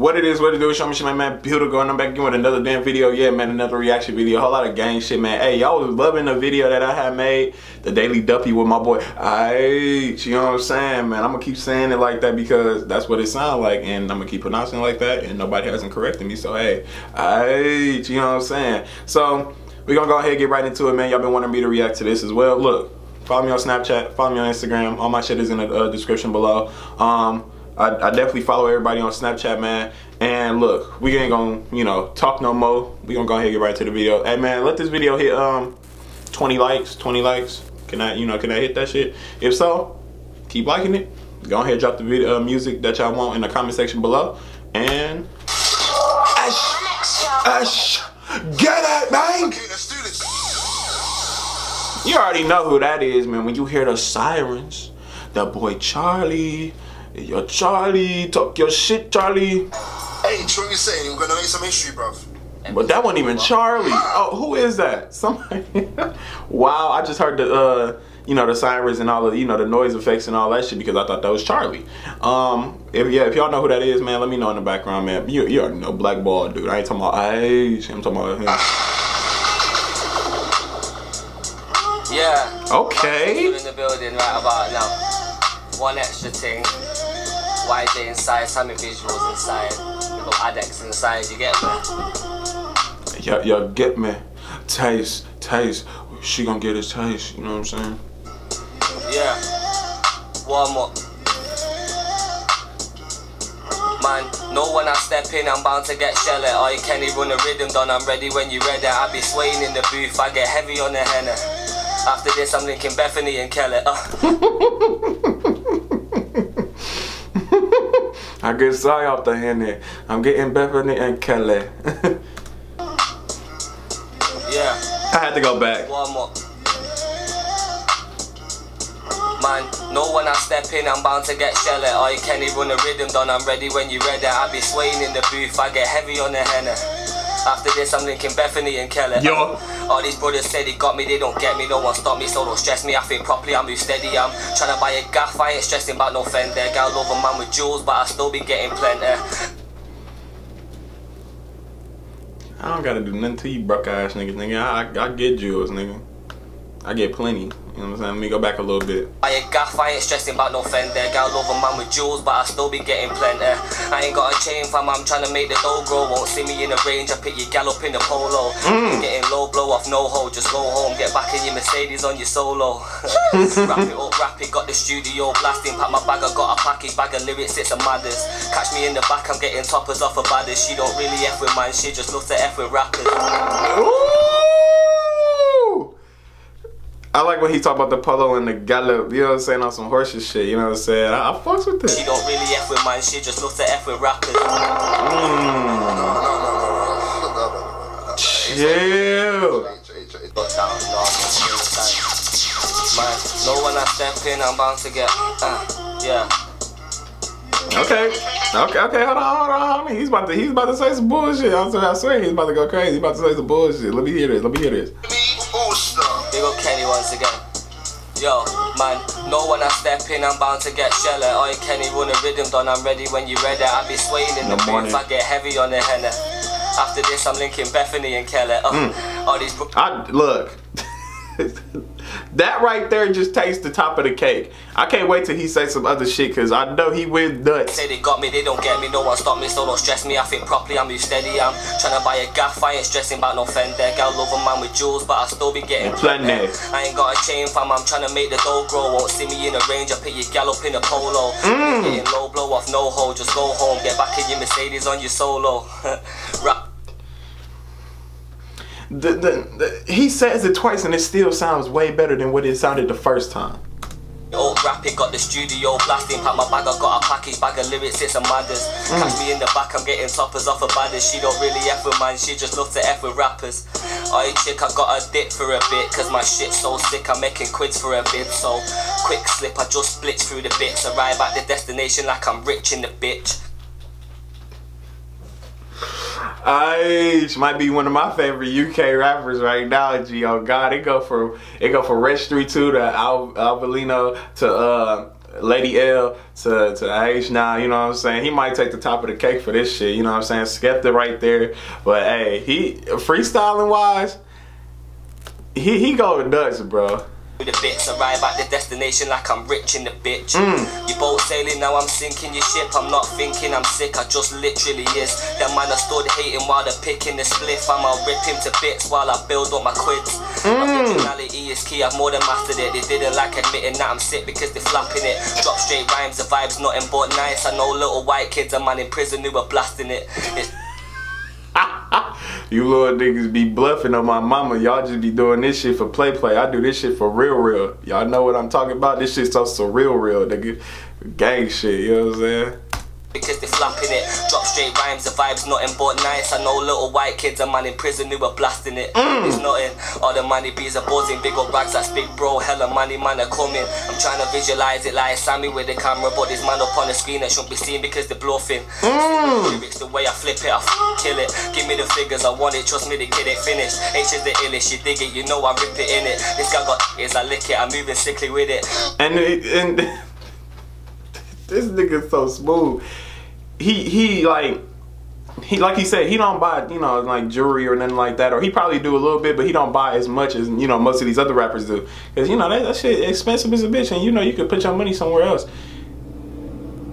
What it is, what it do, show me shit, man, man, Builder going, I'm back again with another damn video, yeah, man, another reaction video, a whole lot of gang shit, man, hey, y'all was loving the video that I had made, the Daily Duppy with my boy, aight, you know what I'm saying, man, I'm gonna keep saying it like that because that's what it sounds like, and I'm gonna keep pronouncing it like that, and nobody hasn't corrected me, so hey, aight, you know what I'm saying, so, we gonna go ahead and get right into it, man, y'all been wanting me to react to this as well, look, follow me on Snapchat, follow me on Instagram, all my shit is in the uh, description below, um, I, I, definitely follow everybody on Snapchat, man. And look, we ain't gonna, you know, talk no more. We gonna go ahead and get right to the video. Hey, man, let this video hit um 20 likes, 20 likes. Can I, you know, can I hit that shit? If so, keep liking it. Go ahead, drop the video uh, music that y'all want in the comment section below. And Aitch, Aitch, get it, man. You already know who that is, man. When you hear the sirens, the boy Charlie. Yo, Charlie, talk your shit, Charlie. Hey, what you saying? We're gonna make some history, bruv. But that wasn't even Charlie. Oh, who is that? Somebody. wow, I just heard the, uh, you know, the sirens and all the, you know, the noise effects and all that shit because I thought that was Charlie. Um, if yeah, if y'all know who that is, man, let me know in the background, man. You, you already know Black Ball, dude. I ain't talking about age. I'm talking about him. Yeah. Okay. In the building right about now. 1Xtra thing YJ inside, Sammy visuals inside, little Adex inside, you get me? Yeah, yeah, get me. Taste, taste. She gonna get his taste, you know what I'm saying? Yeah. Warm up. Man, no when I step in, I'm bound to get shell it. Oh, you can't run a rhythm done, I'm ready when you ready. I be swaying in the booth, I get heavy on the henna. After this, I'm linking Bethany and Kelly. Uh. I get Sai off the hand there. I'm getting Bethany and Kelly. yeah. I had to go back. One more. Man, no when I step in, I'm bound to get shell it. Oh, you can't even run a rhythm done, I'm ready when you ready. I be swaying in the booth, I get heavy on the henna. After this, I'm linking Bethany and Kelly. Yo. Oh. All these brothers said they got me, they don't get me, no one stop me, so don't stress me. I think properly, I move steady. I'm trying to buy a gaff, I ain't stressing about no Fendi. Gal love a man with jewels, but I still be getting plenty. I don't gotta do nothing to you, broke ass niggas, nigga. I, I get jewels, nigga. I get plenty. You know what I'm saying? Let me go back a little bit. I ain't gaff, I ain't stressing about no Fendi. Gal love a man with jewels, but I still be getting plenty. I ain't got a chain fam, I'm trying to make the dough grow. Won't see me in the range, I pick your gal up in the polo. Mm. Getting low, blow off, no hold, just go home. Get back in your Mercedes on your solo. wrap it up, wrap it, got the studio blasting. Pack my bag, I got a package, bag of lyrics, it's a maddest. Catch me in the back, I'm getting toppers off a baddest. She don't really F with mine, she just loves to F with rappers. Ooh. I like when he talk about the polo and the gallop, you know what I'm saying, on some horses shit, you know what I'm saying? I, I fucks with this. She don't really F with mine, she just loves to F with rappers. Mm. Chill. No when I step in, I'm bound to get, uh, yeah. Okay. Okay, okay, hold on, hold on, hold on. He's about to he's about to say some bullshit. I swear, I swear he's about to go crazy. He's about to say some bullshit. Let me hear this. Let me hear this. Again. Yo, man, no when I step in, I'm bound to get shell it. Oi, Kenny, run a rhythm done, I'm ready when you ready. I be swaying in the, the booth, I get heavy on the henna. After this, I'm linking Bethany and Kelly. Uh, mm. All these. I look. that right there just tastes the top of the cake. I can't wait till he say some other shit because I know he went nuts. Say they got me, they don't get me, no one stop me, so don't stress me. I think properly, I move steady. I'm trying to buy a gaff, I ain't stressing about no Fendi. Gal love a man with jewels, but I still be getting plenty. I ain't got a chain fam, I'm trying to make the dough grow. Won't see me in a range, I pick your gal up in a polo. Mm. Getting low, blow off, no hold, just go home, get back in your Mercedes on your solo. Rap the, the, the, he says it twice and it still sounds way better than what it sounded the first time. Old rapping, got the studio blasting. Pack my bag, I got a package, bag of lyrics, it's a madders. Mm. Catch me in the back, I'm getting toppers off a badders. She don't really F with mine, she just loves to F with rappers. Oi, chick, I got a dip for a bit, cause my shit's so sick, I'm making quids for a bit. So, quick slip, I just blitz through the bits. Arrive at the destination like I'm rich in the bitch. Aitch might be one of my favorite UK rappers right now. G, oh God, it go for it go for Rich Three Two to Al Avelino to uh Lady L to, to Aitch now, you know what I'm saying? He might take the top of the cake for this shit, you know what I'm saying? Skepta right there. But hey, he freestyling wise, he he go nuts, bro the bits arrive at the destination like I'm rich in the bitch. Mm. You boat sailing now, I'm sinking your ship. I'm not thinking I'm sick, I just literally is. That man I stood hating while they're picking the spliff. I'ma rip him to bits while I build up my quids. Mm. My originality is key, I've more than mastered it. They didn't like admitting that I'm sick because they're flapping it. Drop straight rhymes, the vibe's nothing but nice. I know little white kids, a man in prison who are blasting it. It's you little niggas be bluffing on my mama. Y'all just be doing this shit for play play. I do this shit for real real. Y'all know what I'm talking about? This shit's so surreal real, nigga. Gang shit, you know what I'm saying? Because they flapping it. Drop straight rhymes, the vibe's nothing but nice. I know little white kids, a man in prison who are blasting it. Mm. It's nothing. All the money bees are buzzing, big up rags, that's big bro. Hella money, man are coming. I'm trying to visualize it like Sammy with the camera, but this man up on the screen that shouldn't be seen because they're bluffing. Mm. Lyrics, the way I flip it, I kill it. Give me the figures, I want it, trust me, the kid ain't finished. Aitch is the illest, you dig it, you know I rip it in it. This guy got is I lick it, I'm moving sickly with it. And, and this nigga so smooth. He he like he like he said he don't buy you know like jewelry or nothing like that or he probably do a little bit but he don't buy as much as you know most of these other rappers do. Because you know that, that shit expensive as a bitch and you know you could put your money somewhere else.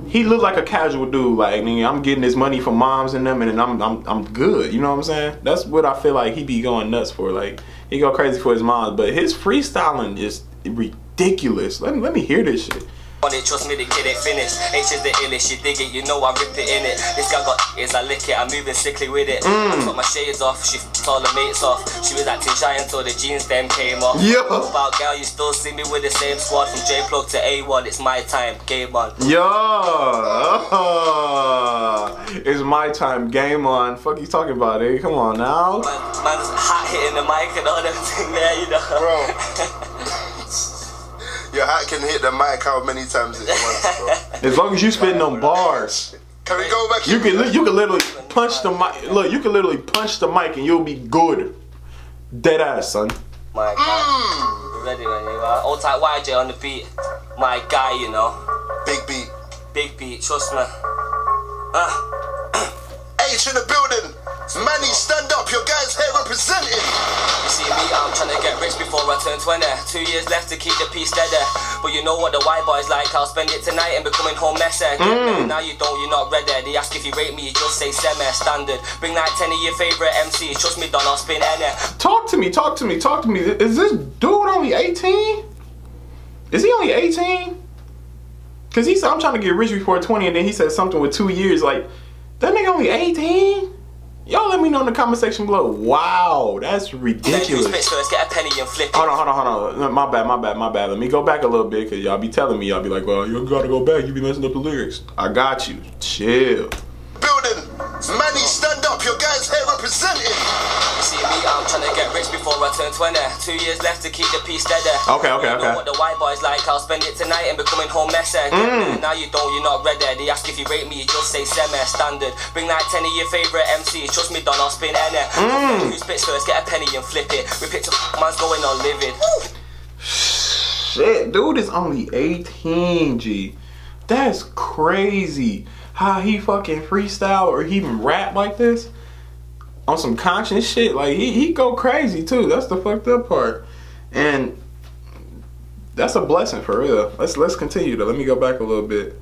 He looked like a casual dude like I'm getting his money from moms and them and I'm, I'm I'm good you know what I'm saying? That's what I feel like he be going nuts for like he go crazy for his moms but his freestyling is ridiculous. Let me, let me hear this shit on it, trust me, the kid ain't finished. Aitch is the illest, you dig it, you know I rip it in it. This guy got is I lick it, I'm moving sickly with it. Mm. I took my shades off, she f***ed all the mates off. She was acting shy until the jeans then came off. Yo. About girl, you still see me with the same squad from J Plug to A1. It's my time, game on. Yo, it's my time, game on. Fuck you talking about it? Come on now. Man, man's hot hitting the mic and all them thing there, you know. Bro. Your hat can hit the mic how many times it wants, bro. As long as you spitting them bars. Can we go back? You can you can literally punch the mic. Look, you can literally punch the mic and you'll be good. Dead ass, son. My God. Mm. Ready when you are. Old type YJ on the beat. My guy, you know. Big beat. Big beat, trust me. Uh. Aitch in the building. Manny, stand up, your guys here representing. You see me, I'm trying to get rich before I turn 20. Two years left to keep the peace steady. But you know what the white boys like, I'll spend it tonight and becoming home messy. Mm. Now you don't, you're not ready. They ask if you rate me, you just say semi standard. Bring like 10 of your favorite MCs, trust me, Don, I'll spin any. Talk to me, talk to me, talk to me. Is this dude only 18? Is he only 18? Cause he said I'm trying to get rich before 20 and then he said something with two years like that nigga only 18? Y'all let me know in the comment section below. Wow, that's ridiculous. Let's get a penny and flip Hold on, hold on, hold on. My bad, my bad, my bad. Let me go back a little bit because y'all be telling me, y'all be like, well, you gotta go back. You be messing up the lyrics. I got you. Chill. Building. Manny, stand up. Your guys here representing. See me, I'm trying to get rich before I turn 20. Two years left to keep the peace steady. Okay, okay, okay. Know what the white boys like, I'll spend it tonight and becoming home messy. Mm. Now you don't, you're not ready. They ask if you rate me, you just say semi standard. Bring like 10 of your favorite MCs. Trust me, Don, I'll spin any. Mm. Who spits first, get a penny and flip it. We picked up man's going on living. Shit, dude is only 18, G. That's crazy how he fucking freestyle or he even rap like this on some conscious shit. Like he he go crazy too. That's the fucked up part. And that's a blessing for real. Let's let's continue though. Let me go back a little bit.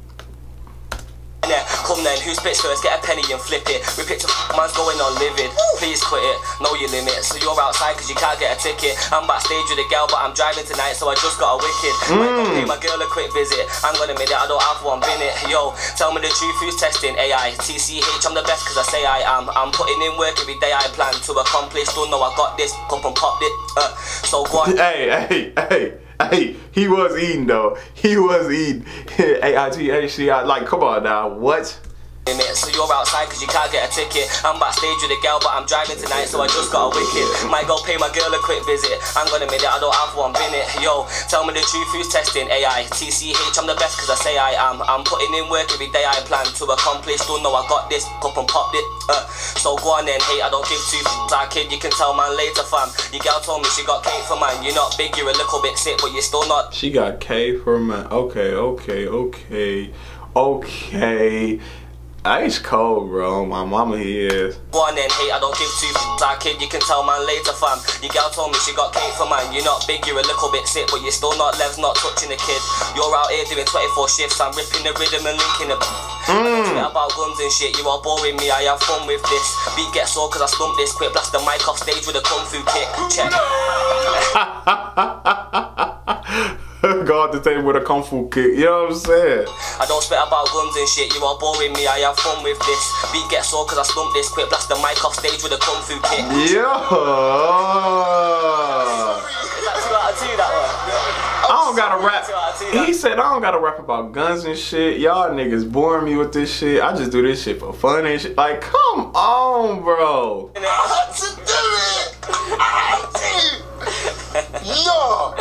Come then, who spits first? Get a penny and flip it. We picked a man's going on livid. Please quit it, know your limit. So you're outside because you can't get a ticket. I'm backstage with a girl, but I'm driving tonight, so I just got a wicked. Mm. Pay my girl a quick visit. I'm gonna admit it, I don't have one minute. Yo, tell me the truth, who's testing AI? TCH, I'm the best because I say I am. I'm putting in work every day I plan to accomplish. Don't know I got this, come and pop it. Uh, so what? Hey, hey, hey. Hey, he was eating though. He was eating. A I T H C I. Like, come on now. What? So you're outside cause you can't get a ticket. I'm backstage with a girl, but I'm driving tonight, so I just got a wicked. Might go pay my girl a quick visit. I'm gonna admit it, I don't have one minute. Yo, tell me the truth, who's testing AI? TCH, I'm the best cause I say I am. I'm putting in work every day I plan to accomplish. Don't know I got this, up and popped it. Uh, so go on then, hate, I don't give two f***s. I kid, you can tell man later, fam. Your girl told me she got K for man. You're not big, you're a little bit sick, but you're still not. She got K for man. Okay, okay, okay, okay. Ice cold, bro. My mama he is. Go on then, hate, I don't give two f***s. I kid, you can tell man later, fam. Your girl told me she got cake for man. You're not big, you're a little bit sick, but you're still not levs, not touching the kid. You're out here doing 24 shifts. I'm ripping the rhythm and linking the. Mm. About guns and shit, you are boring me. I have fun with this. Beat gets sore cause I stumped this quick. Blast the mic off stage with a kung fu kick. Check. Go out the table with a kung fu kick. You know what I'm saying? I don't spit about guns and shit, you are boring me, I have fun with this. Beat gets sore cause I stumped this quick, blast the mic off stage with a kung fu kick. Yeah. Don't gotta rap. Two out of two, that- He said I don't gotta rap about guns and shit. Y'all niggas boring me with this shit. I just do this shit for fun and shit. Like, come on, bro. I had to do it. I had to. No,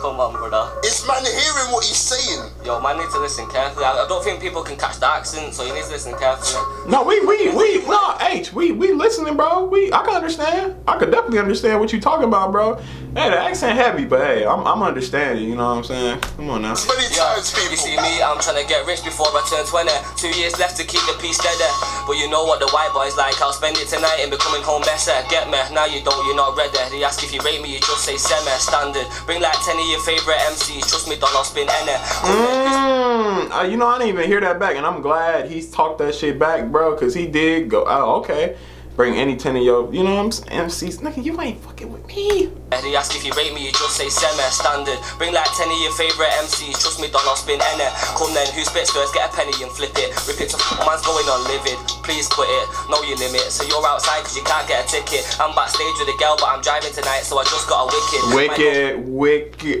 Come on, brother. it's man hearing what he's saying. Yo, man, need to listen carefully. I I don't think people can catch the accent, so you need to listen carefully. No, we we we no Aitch. We we listening, bro. We I can understand. I could definitely understand what you talking about, bro. Hey, the accent heavy, but hey, I'm I'm understanding. You know what I'm saying? Come on now. Many Yo, times, you see me, I'm trying to get rich before I turn 20. Two years left to keep the peace steady. But you know what the white boys like, I'll spend it tonight and becoming home better. Get me, now you don't, you're not ready. They ask if you rate me, you just say semi standard. Bring like 10 of your favorite MCs, trust me, don't I'll spin any. Mm, uh, you know, I didn't even hear that back, and I'm glad he's talked that shit back, bro, because he did go, oh, okay. Bring any 10 of your, you know what I'm saying, MCs. Nigga, you ain't fucking with me. They ask if you rate me, you just say semi standard. Bring like 10 of your favorite MCs, trust me, don't I'll spin any. Come then, who spits first, get a penny and flip it. Rip it to f- man's going on livid. Please quit it, know your limit. So you're outside cause you can't get a ticket. I'm backstage with a girl, but I'm driving tonight, so I just got a wicked. Wicked, wicked,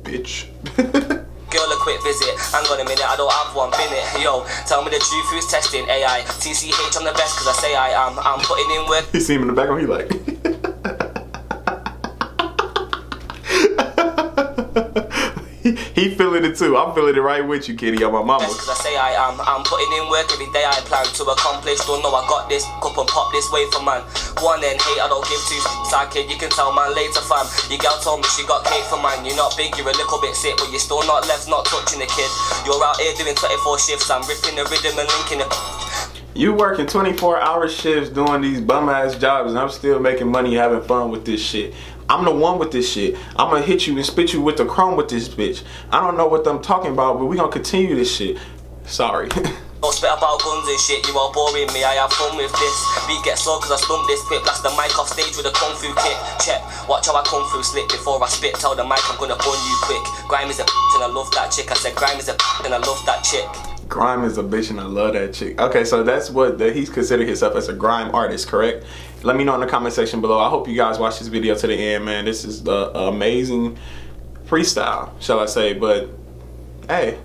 bitch. Girl, a quick visit. Hang on a minute, I don't have one minute. Yo, tell me the truth, who's testing AI? TCH, I'm the best cause I say I am. I'm putting in work. he see him in the background, he like. too. I'm feeling it right with you, kitty, on my mama. Cause I say I am. I'm putting in work every day I plan to accomplish. Don't know I got this. Cup and pop this way for man. One then hate, I don't give two. I you can tell man later fam. Your girl told me she got cake for man. You're not big, you're a little bit sick, but you're still not left, not touching the kid. You're out here doing 24 shifts. I'm ripping the rhythm and linking the. You working 24 hour shifts doing these bum ass jobs, and I'm still making money having fun with this shit. I'm the one with this shit. I'm gonna hit you and spit you with the chrome with this bitch. I don't know what I'm talking about, but we gonna continue this shit. Sorry. Don't spit about guns and shit, you are boring me, I have fun with this. Beat gets slow cause I stumped this quick, blast the mic off stage with a kung fu kick. Check, watch how I kung fu slip before I spit, tell the mic I'm gonna bun you quick. Grime is a and I love that chick, I said grime is a and I love that chick. Grime is a bitch, and I love that chick. Okay, so that's what he's considered himself as a grime artist, correct? Let me know in the comment section below. I hope you guys watch this video to the end, man. This is the amazing freestyle, shall I say? But hey,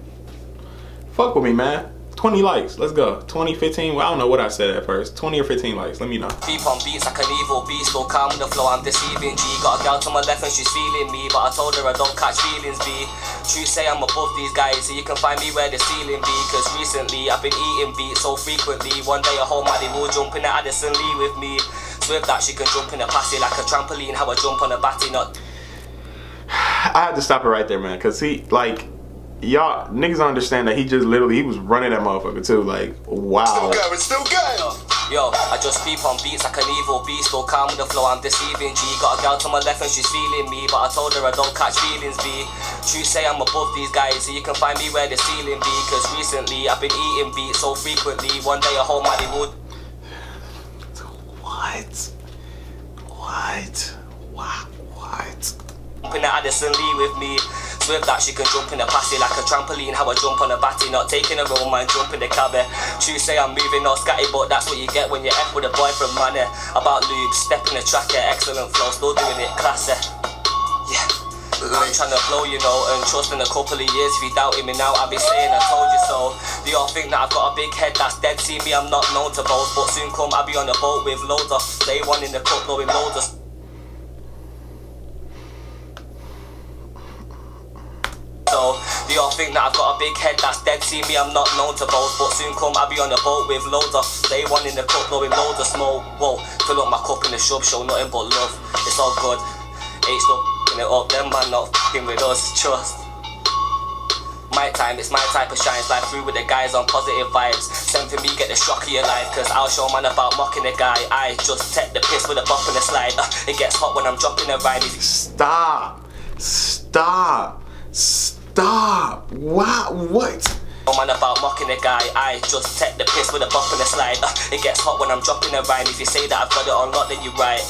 fuck with me, man. 20 likes. Let's go. 20, 15. Well, I don't know what I said at first. 20 or 15 likes. Let me know. Beep on beats like an evil beast, so calm with the flow, I'm deceiving G. Got a girl to my left and she's feeling me, but I told her I don't catch feelings B. True say I'm above these guys, so you can find me where the ceiling be. Cause recently I've been eating beats so frequently. One day a whole Maddie will jump in at Addison Lee with me. So with that she can jump in a passy like a trampoline, how I jump on a batty not. I had to stop it right there, man. Cause he, like, y'all niggas don't understand that he just literally, he was running that motherfucker too. Like, wow. Still going, still going. Yo, I just speak on beats like an evil beast, so calm with the flow, I'm deceiving G. Got a girl to my left and she's feeling me, but I told her I don't catch feelings B. True say I'm above these guys, so you can find me where the ceiling be. Cause recently I've been eating beats so frequently, one day a whole mighty would. What? What? What? What? Jump in the Addison Lee with me. With that she can jump in a passy like a trampoline, how I jump on a batty, not taking a roll, man, jump in the cabby. True say I'm moving all scatty, but that's what you get when you F with a boy from money. About lube, stepping in the tracker, excellent flow, still doing it classy. Yeah. I'm trying to blow, you know, and trust in a couple of years. If you doubted me now, I'll be saying I told you so. Do y'all think that I've got a big head that's dead? See me, I'm not known to boast, but soon come I'll be on a boat with loads of day one in the cup, blowing loads of. So, do y'all think that I've got a big head that's dead? See me, I'm not known to boast, but soon come I'll be on a boat with loads of day one in the cup, blowing loads of smoke. Whoa, fill up my cup in the shop, show nothing but love. It's all good. H up, it up, them man not fucking with us, trust. My time, it's my type of shine. Slide through with the guys on positive vibes. Send for me, get the shock of your life. Cause I'll show man about mocking a guy. I just take the piss with a bump and a slide. Uh, it gets hot when I'm dropping a rhyme. Stop. Stop. Stop. Wow. What? What? Oh man about mocking a guy, I just take the piss with a bump and a slide. Uh, it gets hot when I'm dropping a rhyme. If you say that I've got it on lock, then you're right.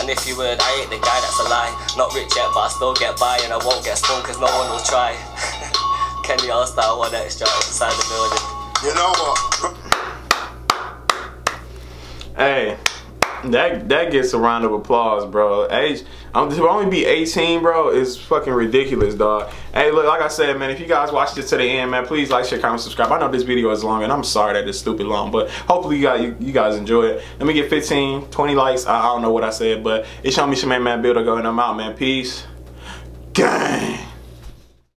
And if you would, I ain't the guy that's a lie. Not rich yet, but I still get by, and I won't get spun cause no one will try. Kenny Allstar, one extra inside the building. You know what? Hey, that that gets a round of applause, bro. Aitch, I'm to only be 18, bro, is fucking ridiculous, dog. Hey, look, like I said, man, if you guys watched this to the end, man, please like, share, comment, subscribe. I know this video is long, and I'm sorry that it's stupid long, but hopefully you guys you, guys enjoy it. Let me get 15, 20 likes. I, I don't know what I said, but it's showing me Shemaine Man build a Builder going. I'm out, man. Peace. Gang.